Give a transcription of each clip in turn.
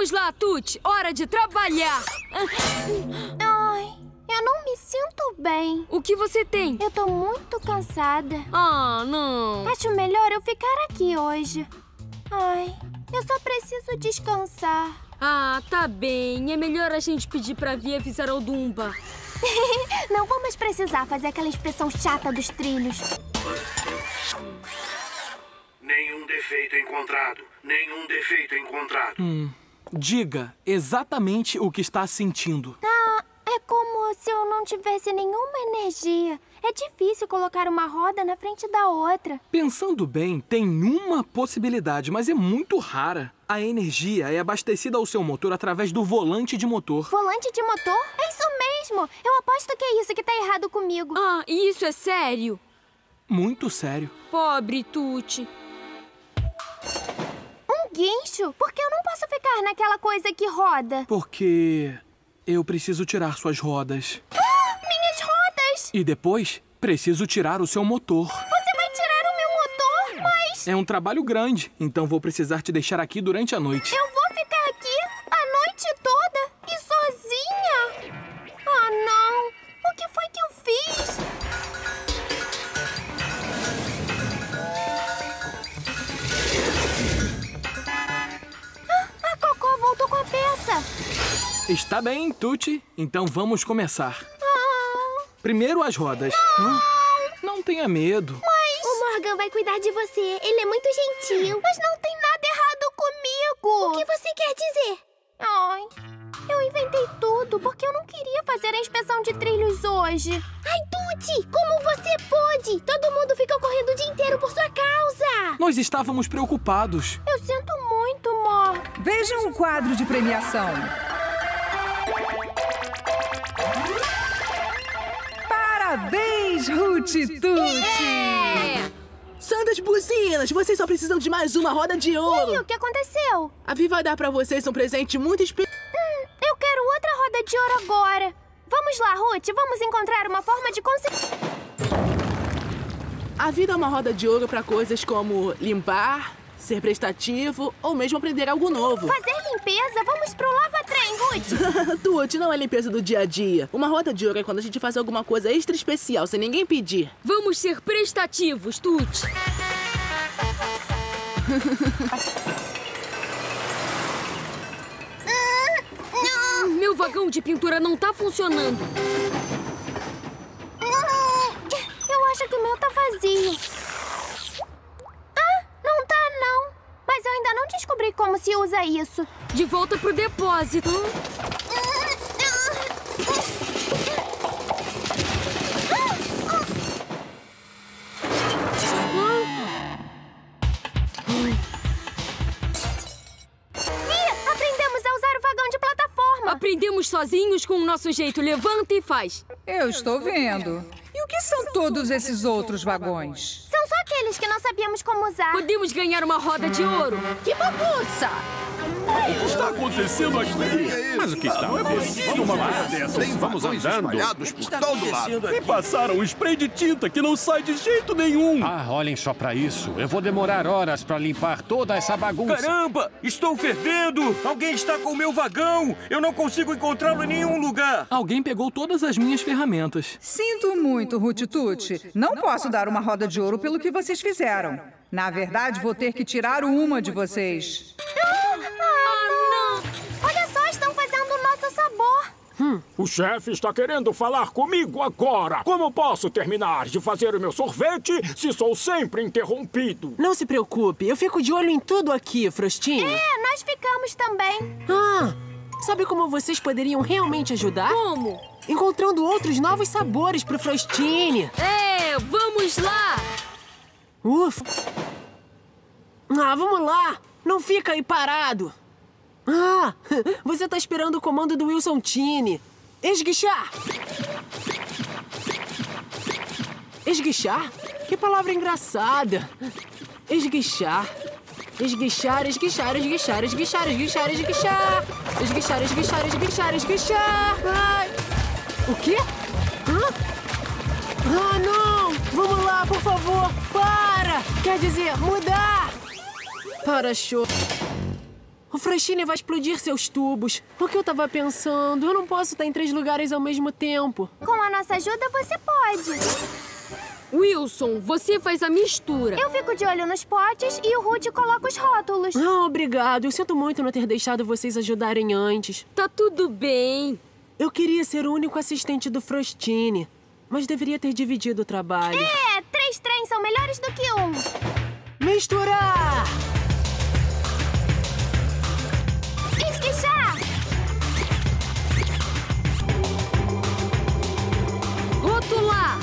Vamos lá, Tuti. Hora de trabalhar. Ai, eu não me sinto bem. O que você tem? Eu tô muito cansada. Ah, não. Acho melhor eu ficar aqui hoje. Ai, eu só preciso descansar. Ah, tá bem. É melhor a gente pedir pra vir avisar ao Dumba. Não vamos precisar fazer aquela expressão chata dos trilhos. Nenhum defeito encontrado. Nenhum defeito encontrado. Diga exatamente o que está sentindo. Ah, é como se eu não tivesse nenhuma energia. É difícil colocar uma roda na frente da outra. Pensando bem, tem uma possibilidade, mas é muito rara. A energia é abastecida ao seu motor através do volante de motor. Volante de motor? É isso mesmo! Eu aposto que é isso que tá errado comigo. Ah, e isso é sério? Muito sério. Pobre Tuti. Guincho? Por que eu não posso ficar naquela coisa que roda? Porque eu preciso tirar suas rodas. Ah, minhas rodas! E depois, preciso tirar o seu motor. Você vai tirar o meu motor? Mas É um trabalho grande, então vou precisar te deixar aqui durante a noite. eu Está bem, Tuti. Então vamos começar. Primeiro as rodas. Hã? Não tenha medo. O Morgan vai cuidar de você. Ele é muito gentil. Mas não tem nada errado comigo. O que você quer dizer? Ai, eu inventei tudo porque eu não queria fazer a inspeção de trilhos hoje. Ai, Tuti, como você pôde? Todo mundo ficou correndo o dia inteiro por sua causa. Nós estávamos preocupados. Eu sinto muito, Mor. Vejam o quadro de premiação. Parabéns, Ruti Tuti! É! Santas buzinas, vocês só precisam de mais uma roda de E ouro. o que aconteceu? A Vi vai dar pra vocês um presente muito especial. Hum, eu quero outra roda de ouro agora. Vamos lá, Ruth, vamos encontrar uma forma de conseguir. A vida é uma roda de ouro pra coisas como limpar, ser prestativo ou mesmo aprender algo novo. Fazer limpeza? Vamos pro lava-trem, Ruth. Tuti, não é limpeza do dia a dia. Uma roda de ouro é quando a gente faz alguma coisa extra especial, sem ninguém pedir. Vamos ser prestativos, Tuti. Meu vagão de pintura não tá funcionando. Eu acho que o meu tá vazio. Descobri como se usa isso. De volta pro depósito. Ih, aprendemos a usar o vagão de plataforma. Aprendemos sozinhos com o nosso jeito. Levanta e faz. Eu estou vendo. E o que são todos esses outros vagões? São só aqueles que não sabíamos como usar. Podemos ganhar uma roda de ouro. Que bagunça! O que está acontecendo aqui? Mas o que está acontecendo? Uma coisa dessas. Tem Vamos andando. espalhados por todo lado. Me passaram um spray de tinta que não sai de jeito nenhum. Ah, olhem só pra isso. Eu vou demorar horas pra limpar toda essa bagunça. Caramba! Estou fervendo! Alguém está com o meu vagão! Eu não consigo encontrá-lo em nenhum lugar! Alguém pegou todas as minhas ferramentas. Sinto muito, Ruti Tuti. Não posso dar uma roda de ouro pelo que vocês fizeram. Na verdade, vou ter que tirar uma de vocês. Ah, não! Olha só, estão fazendo o nosso sabor. O chefe está querendo falar comigo agora. Como posso terminar de fazer o meu sorvete se sou sempre interrompido? Não se preocupe, eu fico de olho em tudo aqui, Frostinho. É, nós ficamos também. Ah, sabe como vocês poderiam realmente ajudar? Como? Encontrando outros novos sabores pro Frostine. É, vamos lá. Ufa. Ah, vamos lá. Não fica aí parado. Ah, você tá esperando o comando do Wilson Tine. Esguichar. Esguichar? Que palavra engraçada. Esguichar. Esguichar, esguichar, esguichar, esguichar, esguichar, esguichar. Esguichar, esguichar, esguichar, esguichar. Ai. O quê? Hã? Ah, não! Quer dizer, mudar! Para, show. O Frostine vai explodir seus tubos. O que eu tava pensando? Eu não posso estar em três lugares ao mesmo tempo. Com a nossa ajuda, você pode. Wilson, você faz a mistura. Eu fico de olho nos potes e o Ruth coloca os rótulos. Ah, obrigado. Eu sinto muito não ter deixado vocês ajudarem antes. Tá tudo bem. Eu queria ser o único assistente do Frostine, mas deveria ter dividido o trabalho. É, três trens são melhores do que um. Misturar! Esquichar! Rotular!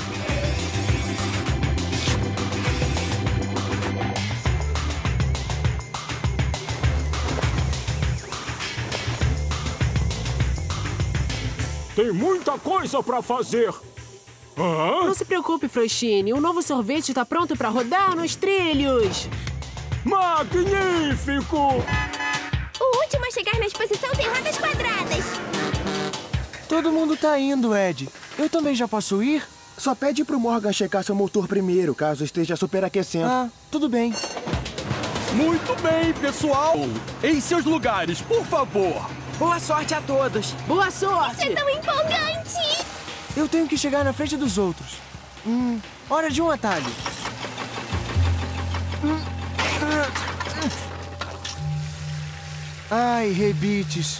Tem muita coisa pra fazer. Hã? Não se preocupe, Frostine. O novo sorvete está pronto para rodar nos trilhos. Magnífico! O último a chegar na exposição tem rodas quadradas. Todo mundo tá indo, Ed. Eu também já posso ir? Só pede pro Morgan checar seu motor primeiro, caso esteja superaquecendo. Ah, tudo bem. Muito bem, pessoal. Em seus lugares, por favor. Boa sorte a todos. Boa sorte! Isso é tão empolgante! Eu tenho que chegar na frente dos outros. Hum, hora de um atalho. Ai, rebites.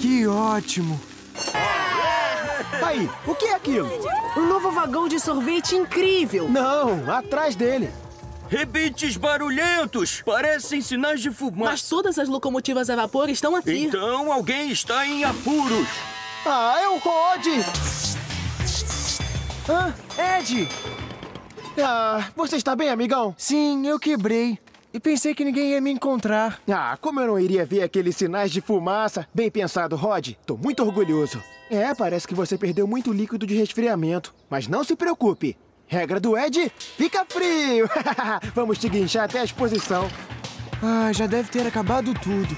Que ótimo. Aí, o que é aquilo? Um novo vagão de sorvete incrível. Não, atrás dele. Rebites barulhentos! Parecem sinais de fumaça. Mas todas as locomotivas a vapor estão aqui. Então alguém está em apuros. Ah, é o Rod! Ah, Ed! Ah, você está bem, amigão? Sim, eu quebrei. E pensei que ninguém ia me encontrar. Ah, como eu não iria ver aqueles sinais de fumaça? Bem pensado, Rod. Tô muito orgulhoso. É, parece que você perdeu muito líquido de resfriamento. Mas não se preocupe. Regra do Ed, fica frio! Vamos te guinchar até a exposição. Ah, já deve ter acabado tudo.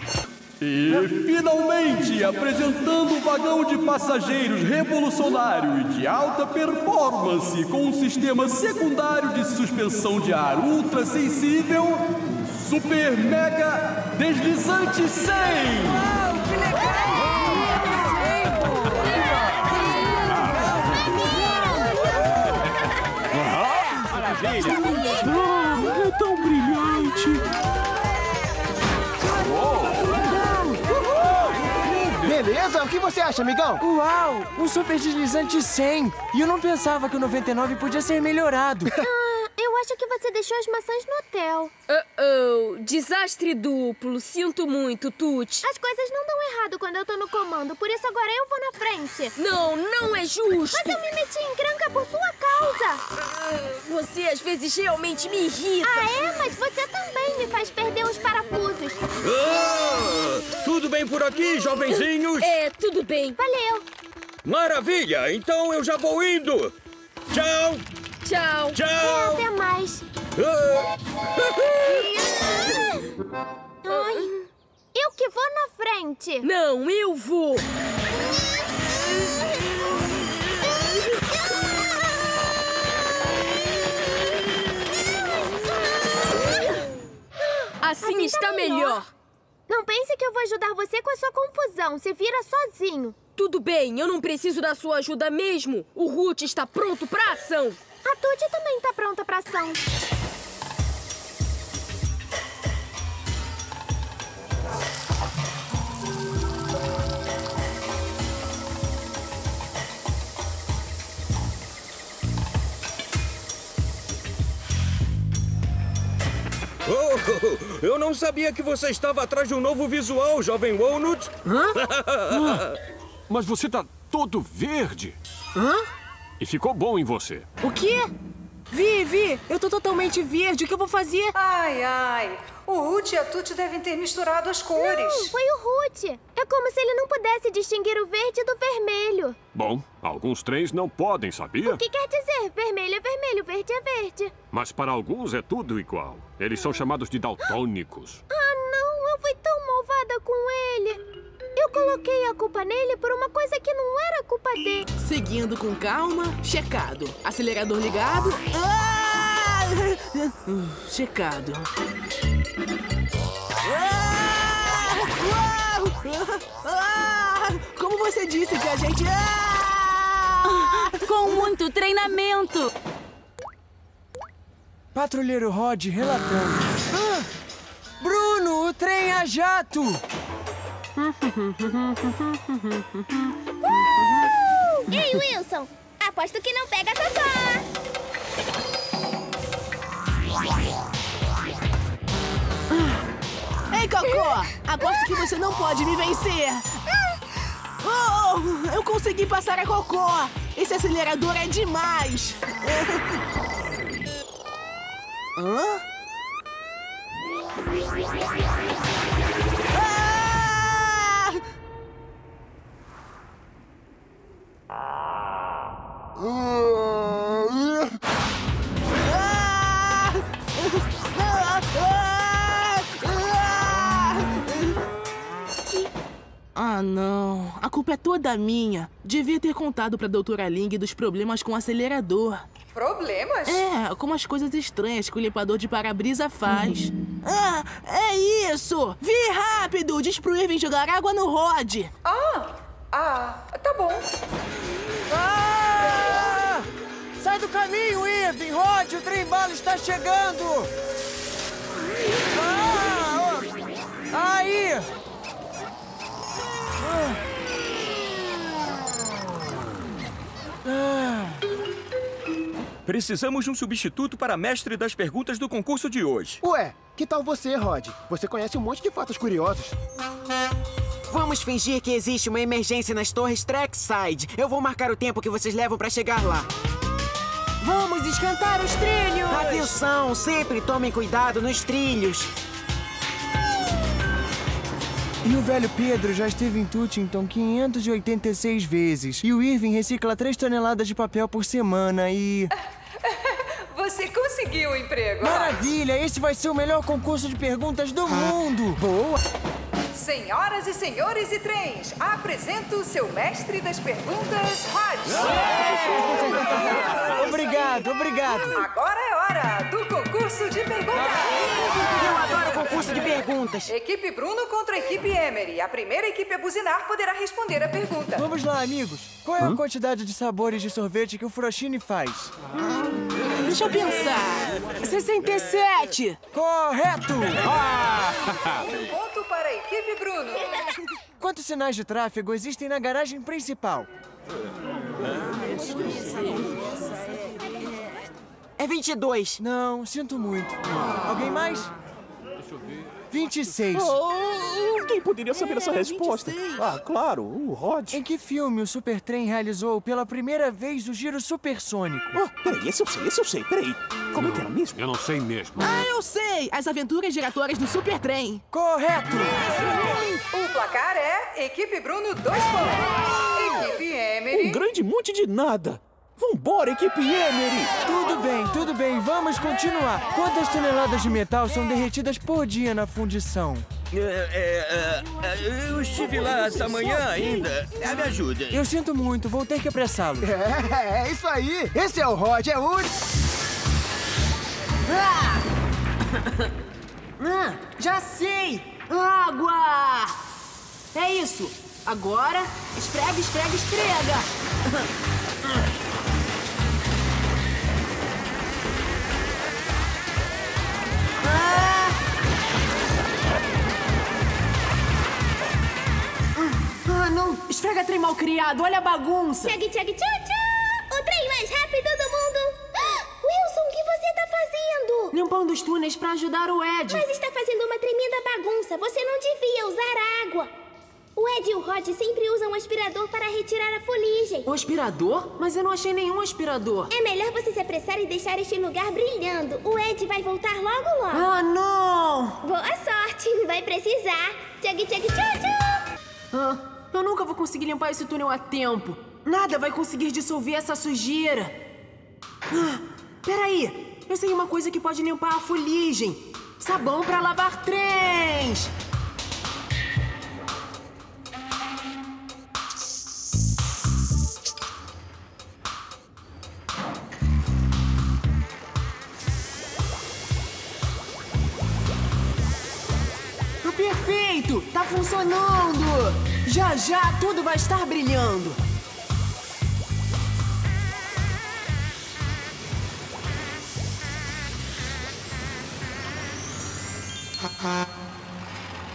E finalmente apresentando o vagão de passageiros revolucionário e de alta performance com um sistema secundário de suspensão de ar ultra sensível, Super Mega Deslizante 100! Que você acha, amigão? Uau! Um super deslizante 100! E eu não pensava que o 99 podia ser melhorado. Ah, eu acho que você deixou as maçãs no hotel. Uh oh, desastre duplo. Sinto muito, Tuti. As coisas não dão errado quando eu tô no comando, por isso agora eu vou na frente. Não, não é justo. Mas eu me meti em encrenca por sua causa. Uh, você às vezes realmente me irrita. Ah, é? Mas você também me faz perder os parafusos. Ah, tudo bem por aqui, jovenzinhos? É, tudo bem. Valeu. Maravilha, então eu já vou indo. Tchau. Tchau. Tchau. Até mais. Ah. Ai, eu que vou na frente. Não, eu vou. Assim, Assim está tá melhor. melhor. Não pense que eu vou ajudar você com a sua confusão. Se vira sozinho. Tudo bem, eu não preciso da sua ajuda mesmo. O Ruth está pronto para ação. A Tuti também tá pronta pra ação. Oh, eu não sabia que você estava atrás de um novo visual, jovem Walnut. Hã? Mas você tá todo verde. Hã? E ficou bom em você. O quê? Vi, Vi, eu tô totalmente verde. O que eu vou fazer? Ai, ai. O Ruth e a Tuti devem ter misturado as cores. Não, foi o Ruth. É como se ele não pudesse distinguir o verde do vermelho. Bom, alguns trens não podem, sabia? O que quer dizer? Vermelho é vermelho, verde é verde. Mas para alguns é tudo igual. Eles são chamados de daltônicos. Ah, não, eu fui tão malvada com ele. Eu coloquei a culpa nele por uma coisa Seguindo com calma, checado. Acelerador ligado. Ah! Uh, checado. Ah! Uau! Ah! Como você disse que a gente... Ah! Com muito treinamento. Patrulheiro Rod relatando. Ah! Bruno, o trem a jato! Ei, Wilson! Aposto que não pega Cocó! Ei, Cocô! Aposto que você não pode me vencer! Oh, eu consegui passar a Cocô! Esse acelerador é demais! Hã? Culpa é toda minha. Devia ter contado pra doutora Ling dos problemas com o acelerador. Problemas? É, como as coisas estranhas que o limpador de para-brisa faz. Ah, é isso! Vi rápido! Diz pro Irving jogar água no Rod. Ah, ah, tá bom. Ah! Sai do caminho, Irving! Rod, o trem bala está chegando! Ah! oh. Aí! Ah. Precisamos de um substituto para mestre das perguntas do concurso de hoje. Ué, que tal você, Rod? Você conhece um monte de fatos curiosos. Vamos fingir que existe uma emergência nas torres Trackside. Eu vou marcar o tempo que vocês levam para chegar lá. Vamos esquentar os trilhos! Atenção, sempre tomem cuidado nos trilhos. E o velho Pedro já esteve em Tuttington 586 vezes. E o Irving recicla 3 toneladas de papel por semana e... Você conseguiu o emprego. Maravilha! Esse vai ser o melhor concurso de perguntas do mundo! Boa! Senhoras e senhores e trens, apresento o seu mestre das perguntas, Rod. Obrigado, obrigado. Agora é hora do concurso de perguntas. Eu adoro concurso de perguntas. Equipe Bruno contra a equipe Emery. A primeira equipe a buzinar poderá responder a pergunta. Vamos lá, amigos. Qual é a quantidade de sabores de sorvete que o Frochini faz? Deixa eu pensar. 67! Correto! Um ponto para a equipe Bruno. Quantos sinais de tráfego existem na garagem principal? É 22. Não, sinto muito. Alguém mais? Deixa eu ver. 26. Oh, quem poderia saber essa resposta? Ah, claro, o Rod. Em que filme o Supertrem realizou pela primeira vez o giro supersônico? Ah, peraí, esse eu sei, esse eu sei, peraí. Como é que era mesmo? Eu não sei mesmo. Ah, eu sei! As aventuras giratórias do Supertrem. Correto! O placar é equipe Bruno, dois pontos. Equipe Emery. Um grande monte de nada. Vambora, equipe Emery! Tudo bem, tudo bem, vamos continuar. Quantas toneladas de metal são derretidas por dia na fundição? É, é, é, eu estive lá essa manhã ainda. É, me ajuda. Eu sinto muito, vou ter que apressá-lo. É, é isso aí. Esse é o Rod, é o... Ah! ah, já sei! Água! É isso. Agora, esfrega, esfrega, esfrega. Ah! Ah, não! Esfrega trem mal criado, olha a bagunça! Chegue, tchu, tchu! O trem mais rápido do mundo! Ah, Wilson, o que você tá fazendo? Limpando os túneis pra ajudar o Ed. Mas está fazendo uma tremenda bagunça. Você não devia usar água. O Ed e o Rod sempre usam um aspirador para retirar a fuligem. O aspirador? Mas eu não achei nenhum aspirador. É melhor você se apressar e deixar este lugar brilhando. O Ed vai voltar logo logo. Ah, não! Boa sorte, vai precisar. Chug, chug, tchu, tchu. Ah, eu nunca vou conseguir limpar esse túnel a tempo. Nada vai conseguir dissolver essa sujeira. Ah, peraí, eu sei uma coisa que pode limpar a fuligem. Sabão para lavar trens. Funcionando! Já já tudo vai estar brilhando.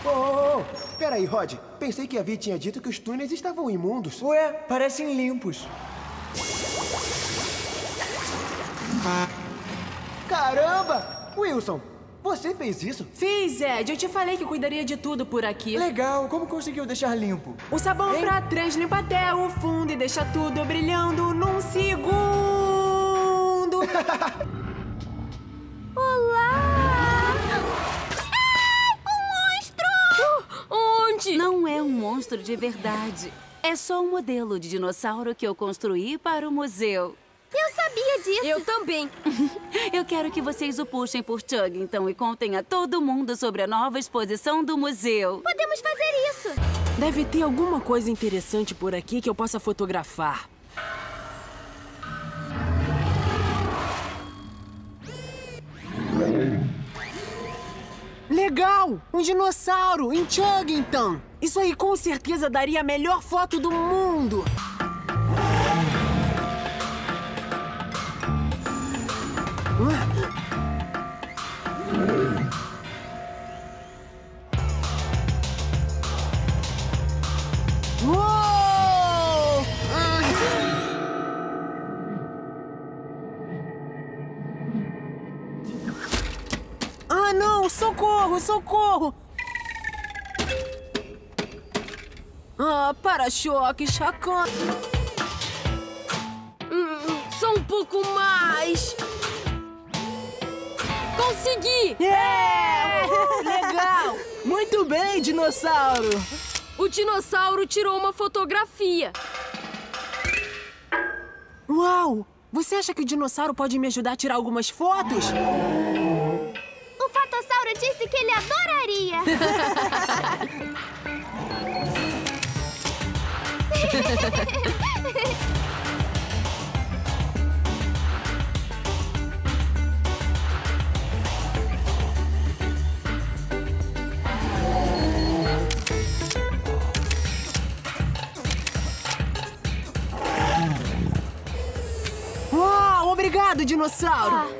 Oh, oh, oh. Peraí, Rod. Pensei que a Vi tinha dito que os túneis estavam imundos. Ué, parecem limpos. Caramba! Wilson, você fez isso? Fiz, Ed. Eu te falei que cuidaria de tudo por aqui. Legal. Como conseguiu deixar limpo? O sabão hein? pra trás limpa até o fundo e deixa tudo brilhando num segundo. Olá! Ai, um monstro! Onde? Não é um monstro de verdade. É só um modelo de dinossauro que eu construí para o museu. Eu sabia disso. Eu também. Eu quero que vocês o puxem por Chug, então, e contem a todo mundo sobre a nova exposição do museu. Podemos fazer isso. Deve ter alguma coisa interessante por aqui que eu possa fotografar. Legal! Um dinossauro em Chuggington! Isso aí com certeza daria a melhor foto do mundo! Ah, não! Socorro, socorro! Ah, para-choque, chacan. Hum, só um pouco mais. Consegui! Yeah! Legal! Muito bem, dinossauro! O dinossauro tirou uma fotografia. Uau! Você acha que o dinossauro pode me ajudar a tirar algumas fotos? O Fatossauro disse que ele adoraria! dinossauro! Ah.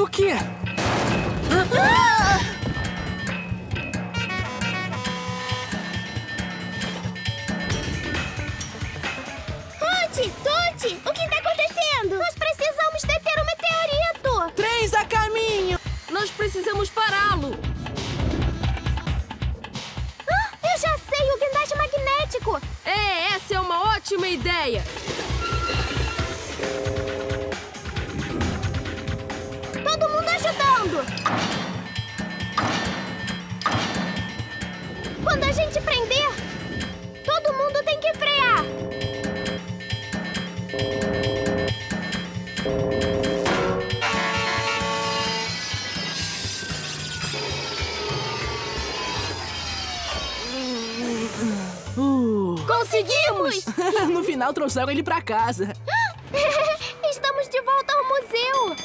Isso o trouxeram ele pra casa. Estamos de volta ao museu!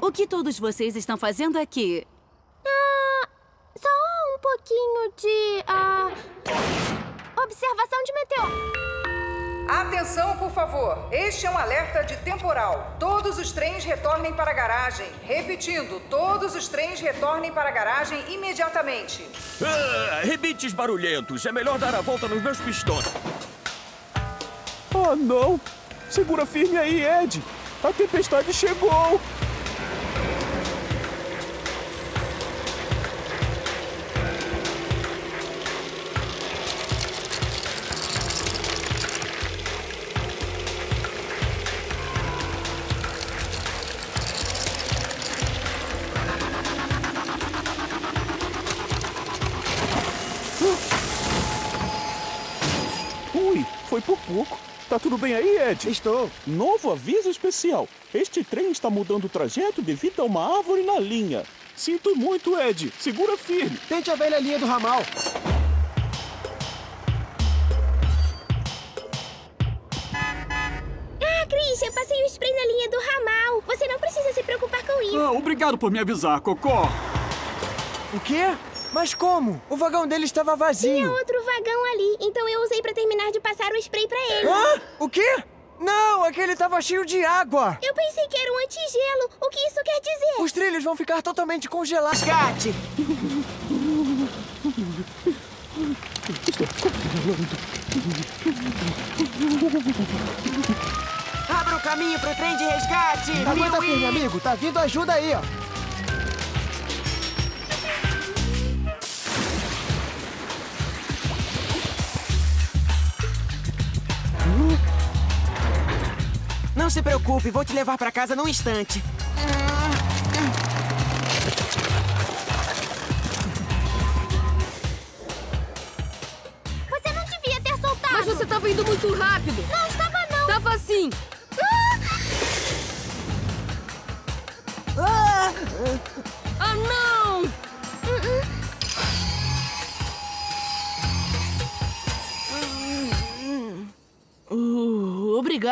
O que todos vocês estão fazendo aqui? Ah, só um pouquinho de. Ah, observação de meteoro. Atenção, por favor. Este é um alerta de temporal. Todos os trens retornem para a garagem. Repetindo, todos os trens retornem para a garagem imediatamente. Ah, rebites barulhentos. É melhor dar a volta nos meus pistões. Oh, não! Segura firme aí, Ed. A tempestade chegou. Tá tudo bem aí, Ed? Estou. Novo aviso especial. Este trem está mudando o trajeto devido a uma árvore na linha. Sinto muito, Ed. Segura firme. Tente a velha linha do ramal. Ah, Chris, eu passei o spray na linha do ramal. Você não precisa se preocupar com isso. Ah, obrigado por me avisar, Cocó. O quê? Mas como? O vagão dele estava Tinha vazio. outro vagão ali, então eu usei pra terminar de passar o spray pra ele. Hã? O quê? Não, aquele estava cheio de água. Eu pensei que era um antigelo. O que isso quer dizer? Os trilhos vão ficar totalmente congelados. Resgate! Abra o caminho pro trem de resgate! Aguenta firme, amigo. Tá vindo ajuda aí, ó. Não se preocupe, vou te levar pra casa num instante.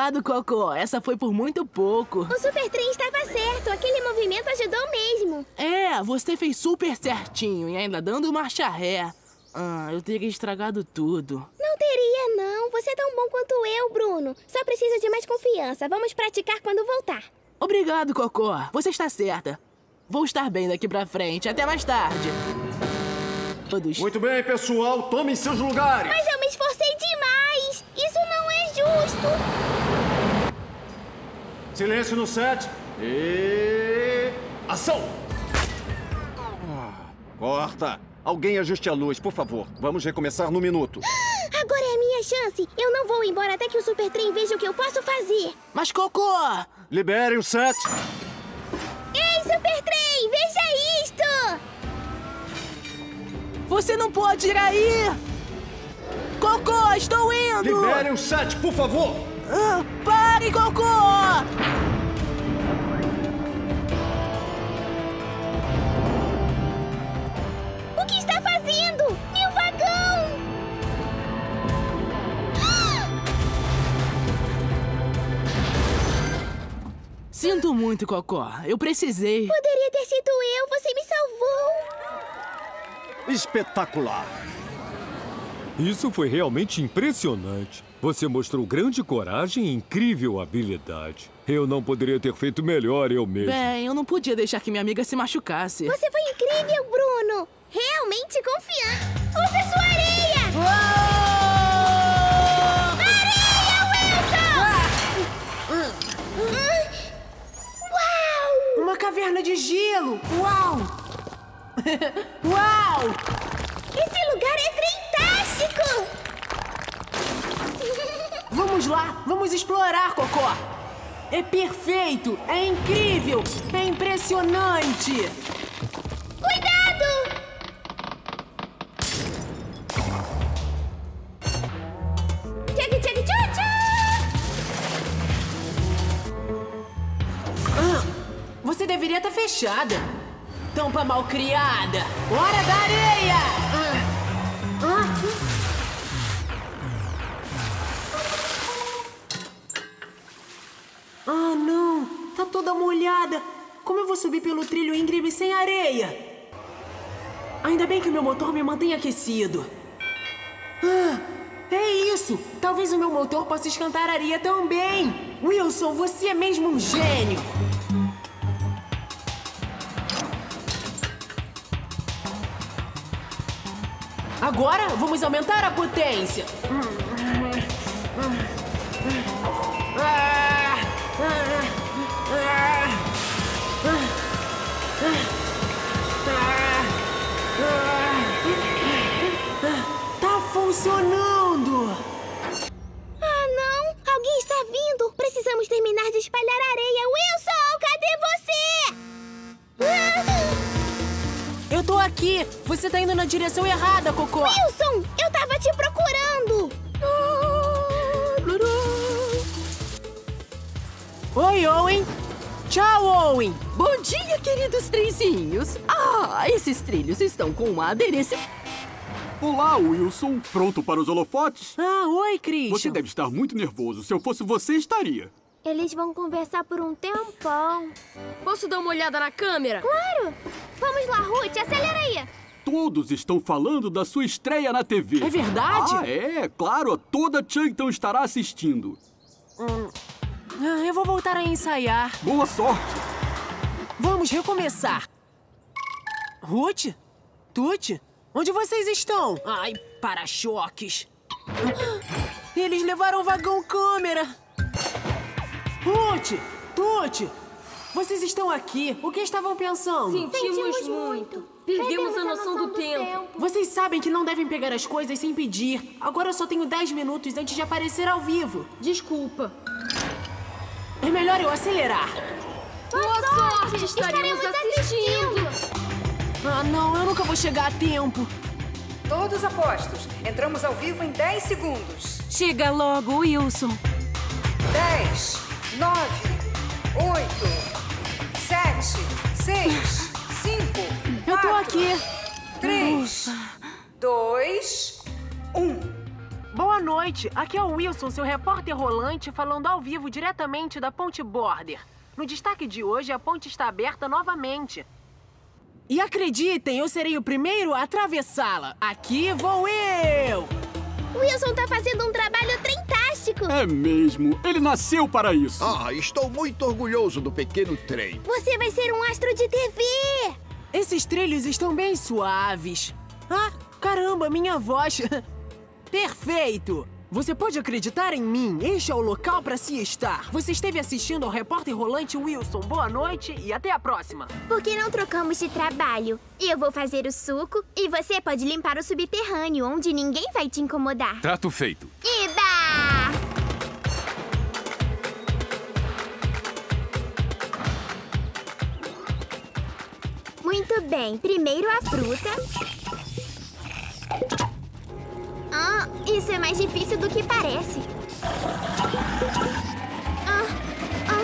Obrigado, Cocó. Essa foi por muito pouco. O super trem estava certo. Aquele movimento ajudou mesmo. É, você fez super certinho e ainda dando marcha ré. Ah, eu teria estragado tudo. Não teria, não. Você é tão bom quanto eu, Bruno. Só preciso de mais confiança. Vamos praticar quando voltar. Obrigado, Cocó. Você está certa. Vou estar bem daqui pra frente. Até mais tarde. Todos. Muito bem, pessoal, tomem seus lugares. Mas eu me esforcei demais. Isso não é justo. Silêncio no set. E. Ação! Corta! Alguém ajuste a luz, por favor. Vamos recomeçar no minuto. Agora é a minha chance. Eu não vou embora até que o super trem veja o que eu posso fazer. Mas, Cocó! Liberem o set. Ei, super trem, veja isto! Você não pode ir aí! Cocó, estou indo! Liberem o set, por favor. Ah, pare, Cocó! O que está fazendo? Meu vagão! Sinto muito, Cocó. Eu precisei. Poderia ter sido eu. Você me salvou. Espetacular. Isso foi realmente impressionante. Você mostrou grande coragem e incrível habilidade. Eu não poderia ter feito melhor eu mesmo. Bem, eu não podia deixar que minha amiga se machucasse. Você foi incrível, Bruno. Realmente confiante. Use sua areia! Areia, Wilson! Uau! Uma caverna de gelo! Uau! Uau! Esse lugar é fantástico! Vamos lá, vamos explorar, Cocó! É perfeito! É incrível! É impressionante! Cuidado! Tchag, tchag, tchu, tchu! Ah, você deveria estar fechada. Tampa mal criada. Hora da areia! Ah, toda molhada! Como eu vou subir pelo trilho íngreme sem areia? Ainda bem que o meu motor me mantém aquecido. Ah, é isso! Talvez o meu motor possa esquentar a areia também! Wilson, você é mesmo um gênio! Agora vamos aumentar a potência. Tá Você tá indo na direção errada, Cocô! Wilson! Eu tava te procurando! Oi, Owen! Tchau, Owen! Bom dia, queridos trenzinhos! Ah, esses trilhos estão com uma aderência... Olá, Wilson. Pronto para os holofotes? Ah, oi, Christian. Você deve estar muito nervoso. Se eu fosse você, estaria. Eles vão conversar por um tempão. Posso dar uma olhada na câmera? Claro! Vamos lá, Ruth. Acelera aí. Todos estão falando da sua estreia na TV. É verdade? Ah, é, claro. Toda Changton estará assistindo. Hum. Ah, eu vou voltar a ensaiar. Boa sorte. Vamos recomeçar. Ruth? Tut? Onde vocês estão? Ai, para-choques. Eles levaram o vagão câmera. Ruth! Tut! Vocês estão aqui. O que estavam pensando? Sentimos, muito. Perdemos, a noção do, tempo. Vocês sabem que não devem pegar as coisas sem pedir. Agora eu só tenho 10 minutos antes de aparecer ao vivo. Desculpa. É melhor eu acelerar. Boa sorte! Estaremos, Estaremos assistindo. Ah, não, eu nunca vou chegar a tempo. Todos a postos. Entramos ao vivo em 10 segundos. Chega logo, Wilson. 10, 9, 8, 7, 6, 5, Eu tô aqui. 3, 2, 1. Boa noite. Aqui é o Wilson, seu repórter rolante, falando ao vivo diretamente da Ponte Border. No destaque de hoje, a ponte está aberta novamente. E acreditem, eu serei o primeiro a atravessá-la. Aqui vou eu! O Wilson tá fazendo um trabalho fantástico! É mesmo. Ele nasceu para isso. Ah, estou muito orgulhoso do pequeno trem. Você vai ser um astro de TV! Esses trilhos estão bem suaves. Ah, caramba, minha voz. Perfeito! Você pode acreditar em mim. Este é o local para se estar. Você esteve assistindo ao repórter rolante Wilson. Boa noite e até a próxima. Por que não trocamos de trabalho? Eu vou fazer o suco e você pode limpar o subterrâneo, onde ninguém vai te incomodar. Trato feito. Iba! Muito bem. Primeiro a fruta. Ah, isso é mais difícil do que parece. Ah, ah,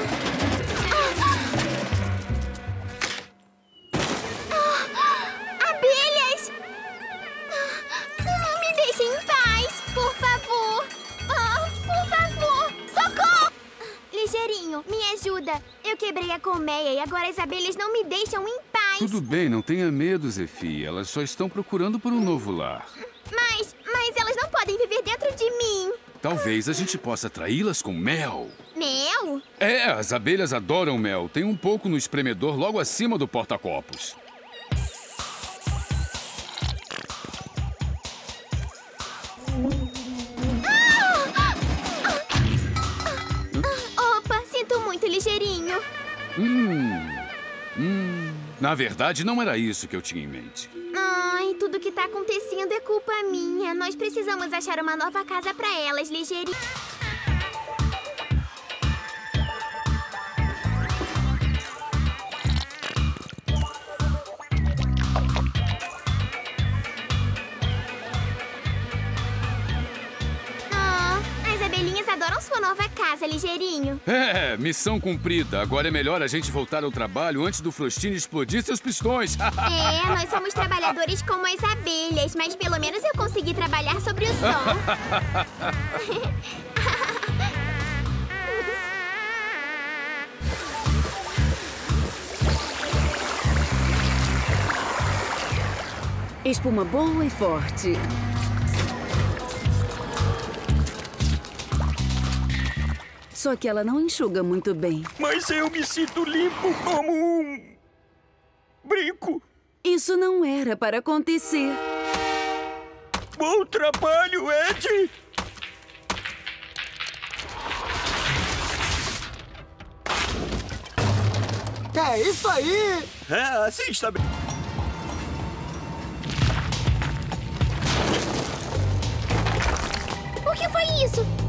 abelhas! Ah, Me deixem em paz, por favor. Por favor, socorro! Ligeirinho, me ajuda. Eu quebrei a colmeia e agora as abelhas não me deixam em paz. Tudo bem, não tenha medo, Zefi. Elas só estão procurando por um novo lar. Mas, mas elas não podem viver dentro de mim. Talvez a gente possa atraí-las com mel. Mel? É, as abelhas adoram mel. Tem um pouco no espremedor logo acima do porta-copos. Opa, sinto muito, ligeirinho. Hum. Hum. Na verdade, não era isso que eu tinha em mente. É culpa minha. Nós precisamos achar uma nova casa pra elas, ligeirinho. Casa, ligeirinho. É, missão cumprida. Agora é melhor a gente voltar ao trabalho antes do Frostini explodir seus pistões. É, nós somos trabalhadores como as abelhas, mas pelo menos eu consegui trabalhar sobre o som. Espuma boa e forte. Só que ela não enxuga muito bem. Mas eu me sinto limpo como um. brinco. Isso não era para acontecer. Bom trabalho, Ed! É isso aí! É, assim está bem. O que foi isso?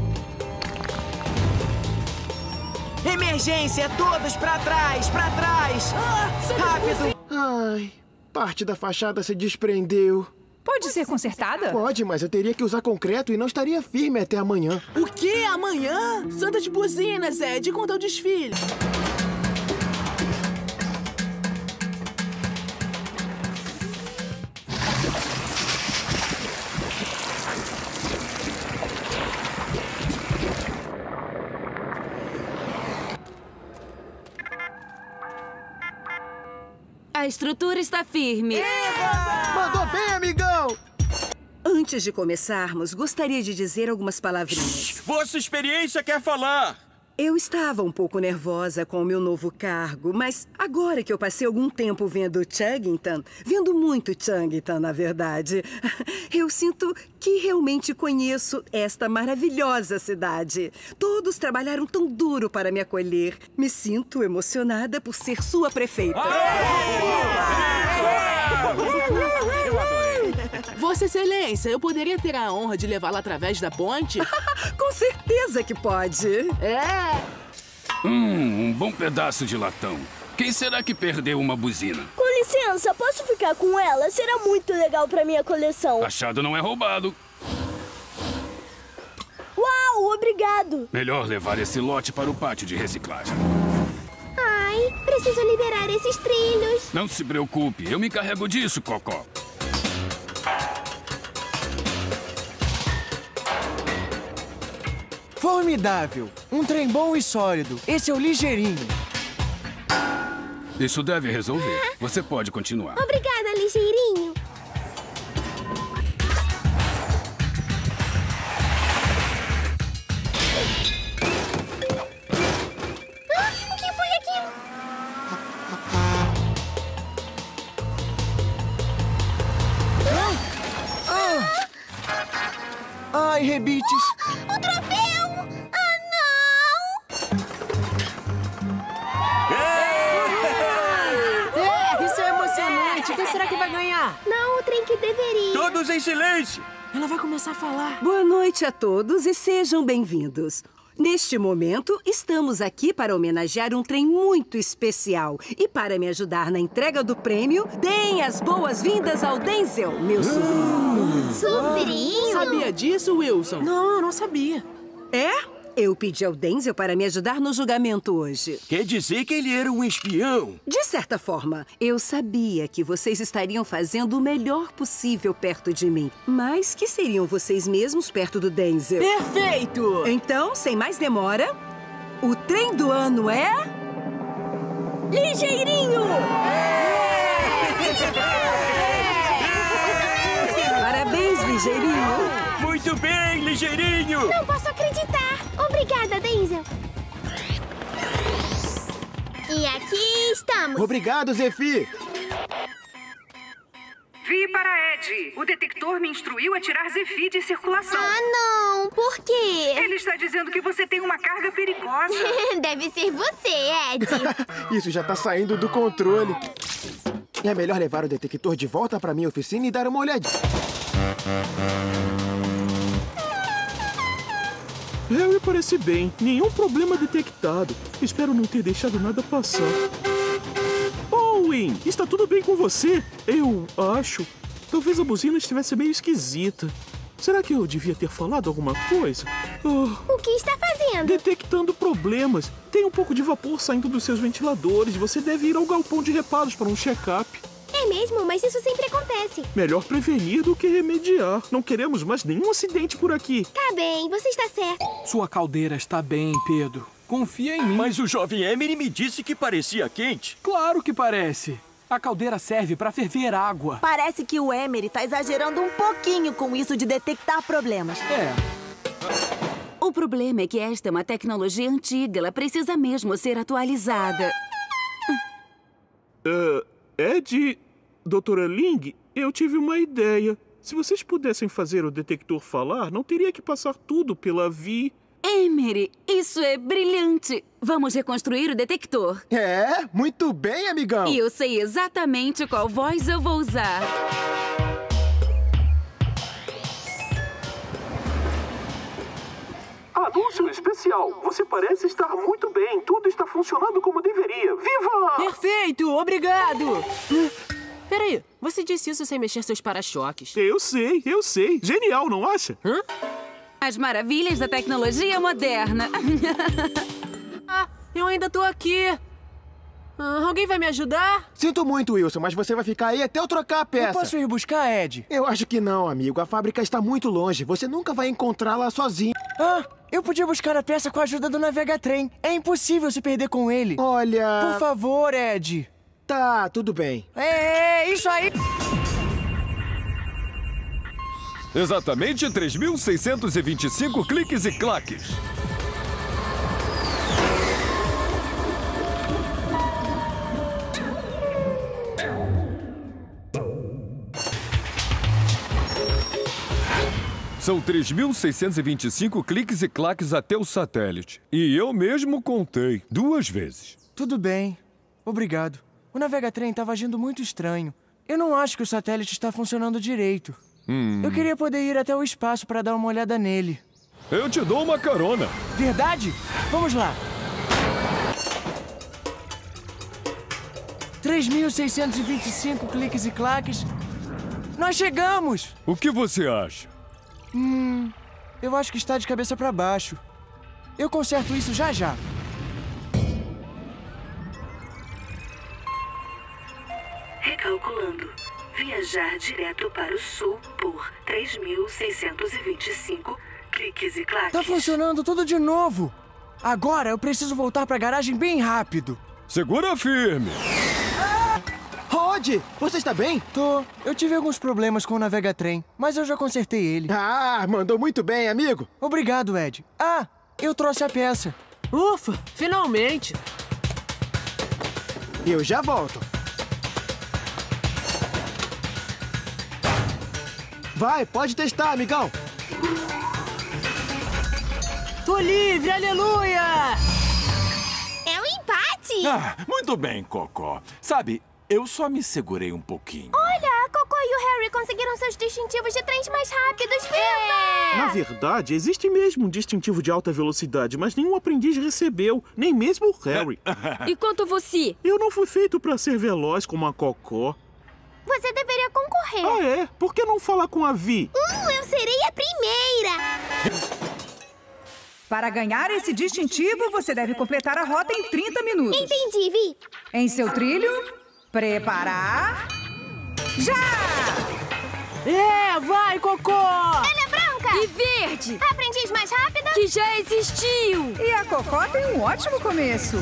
Emergência! Todos pra trás! Pra trás! Rápido! Ai, parte da fachada se desprendeu. Pode ser consertada? Pode, mas eu teria que usar concreto e não estaria firme até amanhã. O quê? Amanhã? Santa de buzinas, Ed. Conta o desfile. Estrutura está firme. Mandou bem, amigão! Antes de começarmos, gostaria de dizer algumas palavrinhas. Vossa experiência quer falar! Eu estava um pouco nervosa com o meu novo cargo, mas agora que eu passei algum tempo vendo Chuggington, vendo muito Chuggington, na verdade, eu sinto que realmente conheço esta maravilhosa cidade. Todos trabalharam tão duro para me acolher. Me sinto emocionada por ser sua prefeita. Vossa Excelência, eu poderia ter a honra de levá-la através da ponte? Com certeza que pode. É. Hum, um bom pedaço de latão. Quem será que perdeu uma buzina? Com licença, posso ficar com ela? Será muito legal pra minha coleção. Achado não é roubado. Uau, obrigado. Melhor levar esse lote para o pátio de reciclagem. Ai, preciso liberar esses trilhos. Não se preocupe, eu me encarrego disso, Cocó. Formidável! Um trem bom e sólido. Esse é o ligeirinho. Isso deve resolver. Você pode continuar. Obrigada, ligeirinho. Ah, o que foi aquilo? Ai, rebites! O troféu! Todos em silêncio! Ela vai começar a falar. Boa noite a todos e sejam bem-vindos. Neste momento, estamos aqui para homenagear um trem muito especial. E para me ajudar na entrega do prêmio, deem as boas-vindas ao Denzel, meu sobrinho. Sobrinho? Sabia disso, Wilson? Não, não sabia. É? Eu pedi ao Denzel para me ajudar no julgamento hoje. Quer dizer que ele era um espião? De certa forma, eu sabia que vocês estariam fazendo o melhor possível perto de mim, mas que seriam vocês mesmos perto do Denzel. Perfeito! Então, sem mais demora, o trem do ano é. Ligeirinho! Parabéns, ligeirinho! Muito bem, ligeirinho! Não posso acreditar. Obrigada, Denzel. E aqui estamos. Obrigado, Zefi. Vi para Ed. O detector me instruiu a tirar Zefi de circulação. Ah, não. Por quê? Ele está dizendo que você tem uma carga perigosa. Deve ser você, Ed. Isso já tá saindo do controle. É melhor levar o detector de volta pra minha oficina e dar uma olhadinha. Me parece bem. Nenhum problema detectado. Espero não ter deixado nada passar. Owen, está tudo bem com você? Eu acho. Talvez a buzina estivesse meio esquisita. Será que eu devia ter falado alguma coisa? Ah, O que está fazendo? detectando problemas. Tem um pouco de vapor saindo dos seus ventiladores. Você deve ir ao galpão de reparos para um check-up. É mesmo, mas isso sempre acontece. Melhor prevenir do que remediar. Não queremos mais nenhum acidente por aqui. Tá bem, você está certo. Sua caldeira está bem, Pedro. Confia em mim. Mas o jovem Emery me disse que parecia quente. Claro que parece. A caldeira serve para ferver água. Parece que o Emery tá exagerando um pouquinho com isso de detectar problemas. É. O problema é que esta é uma tecnologia antiga. Ela precisa mesmo ser atualizada. Ah, Ed, doutora Ling, eu tive uma ideia. Se vocês pudessem fazer o detector falar, não teria que passar tudo pela Vi. Emery, isso é brilhante. Vamos reconstruir o detector. É, muito bem, amigão. E eu sei exatamente qual voz eu vou usar. Anúncio especial. Você parece estar muito bem. Tudo está funcionando como deveria. Viva! Perfeito, obrigado! Peraí, você disse isso sem mexer seus para-choques. Eu sei, eu sei. Genial, não acha? Hã? As maravilhas da tecnologia moderna. Ah, eu ainda tô aqui. Ah, alguém vai me ajudar? Sinto muito, Wilson, mas você vai ficar aí até eu trocar a peça. Eu posso ir buscar, Ed? Eu acho que não, amigo. A fábrica está muito longe. Você nunca vai encontrá-la sozinho. Ah, eu podia buscar a peça com a ajuda do Navegatrem. É impossível se perder com ele. Olha... Por favor, Ed. Tá, tudo bem. É, isso aí. Exatamente 3.625 cliques e claques. São 3.625 cliques e claques até o satélite. E eu mesmo contei duas vezes. Tudo bem. Obrigado. O Navegatrem estava agindo muito estranho. Eu não acho que o satélite está funcionando direito. Hum. Eu queria poder ir até o espaço para dar uma olhada nele. Eu te dou uma carona. Verdade? Vamos lá. 3.625 cliques e claques. Nós chegamos! O que você acha? Hum, eu acho que está de cabeça para baixo. Eu conserto isso já já. Recalculando. Viajar direto para o sul por 3.625 cliques e claques. Tá funcionando tudo de novo. Agora eu preciso voltar para a garagem bem rápido. Segura firme. Rod, você está bem? Tô. Eu tive alguns problemas com o Navegatrem, mas eu já consertei ele. Ah, mandou muito bem, amigo. Obrigado, Ed. Ah, eu trouxe a peça. Ufa, finalmente. Eu já volto. Vai, pode testar, amigão. Tô livre, aleluia! É um empate! Ah, muito bem, Cocó. Sabe, eu só me segurei um pouquinho. Olha, a Coco e o Harry conseguiram seus distintivos de trens mais rápidos, viva! Na verdade, existe mesmo um distintivo de alta velocidade, mas nenhum aprendiz recebeu, nem mesmo o Harry. E quanto você? Eu não fui feito para ser veloz como a Cocó. Você deveria concorrer. Ah, é? Por que não falar com a Vi? Uh, eu serei a primeira! Para ganhar esse distintivo, você deve completar a rota em 30 minutos. Entendi, Vi. Em seu trilho, preparar... Já! É, vai, Cocô! Ela é branca! E verde! Aprendiz mais rápida? Que já existiu! E a Cocó tem um ótimo começo.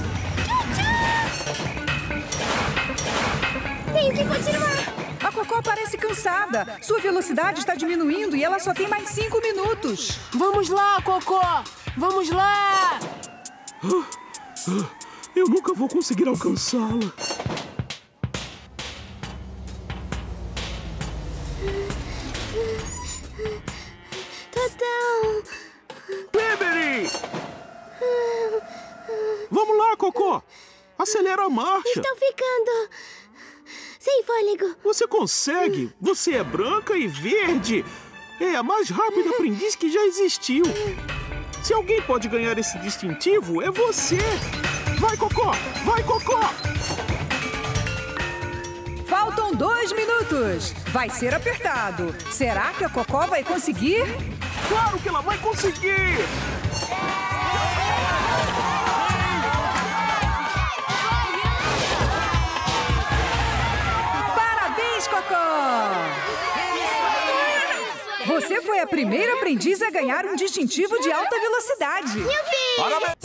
Tenho que continuar. A Cocó parece cansada. Sua velocidade está diminuindo e ela só tem mais cinco minutos. Vamos lá, Cocó! Vamos lá! Eu nunca vou conseguir alcançá-la. Tô tão... Peberi! Vamos lá, Cocó! Acelera a marcha! Estou ficando... fôlego. Você consegue! Você é branca e verde! É a mais rápida aprendiz que já existiu! Se alguém pode ganhar esse distintivo, é você! Vai, Cocó! Vai, Cocó! Faltam dois minutos. Vai ser apertado. Será que a Cocó vai conseguir? Claro que ela vai conseguir! Cocó! Você foi a primeira aprendiz a ganhar um distintivo de alta velocidade. Parabéns!